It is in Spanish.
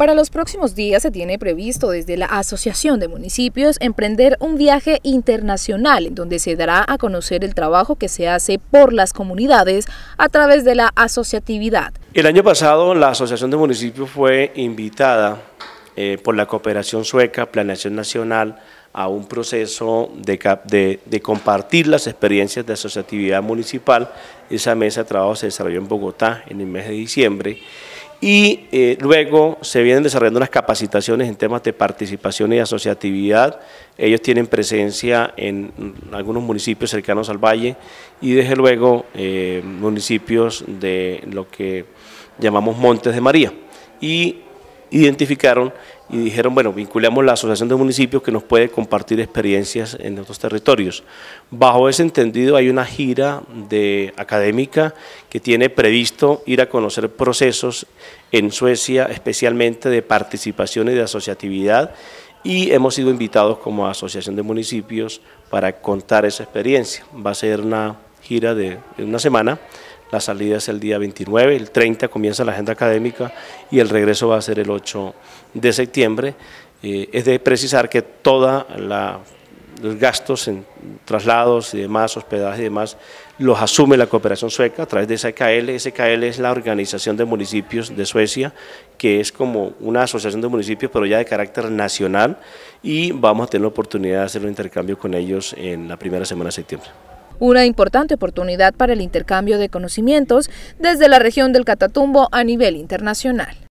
Para los próximos días se tiene previsto desde la Asociación de Municipios emprender un viaje internacional en donde se dará a conocer el trabajo que se hace por las comunidades a través de la asociatividad. El año pasado la Asociación de Municipios fue invitada eh, por la Cooperación Sueca, Planeación Nacional, a un proceso de, de, compartir las experiencias de asociatividad municipal. Esa mesa de trabajo se desarrolló en Bogotá en el mes de diciembre y eh, luego se vienen desarrollando unas capacitaciones en temas de participación y asociatividad. Ellos tienen presencia en algunos municipios cercanos al valle y desde luego eh, municipios de lo que llamamos Montes de María. Y identificaron y dijeron, bueno, vinculamos la Asociación de Municipios que nos puede compartir experiencias en otros territorios. Bajo ese entendido hay una gira de académica que tiene previsto ir a conocer procesos en Suecia, especialmente de participación y de asociatividad, y hemos sido invitados como Asociación de Municipios para contar esa experiencia. Va a ser una gira de una semana la salida es el día 29, el 30 comienza la agenda académica y el regreso va a ser el 8 de septiembre. Eh, es de precisar que todos los gastos en traslados y demás, hospedaje y demás, los asume la cooperación sueca a través de SKL. SKL es la Organización de Municipios de Suecia, que es como una asociación de municipios, pero ya de carácter nacional, y vamos a tener la oportunidad de hacer un intercambio con ellos en la primera semana de septiembre una importante oportunidad para el intercambio de conocimientos desde la región del Catatumbo a nivel internacional.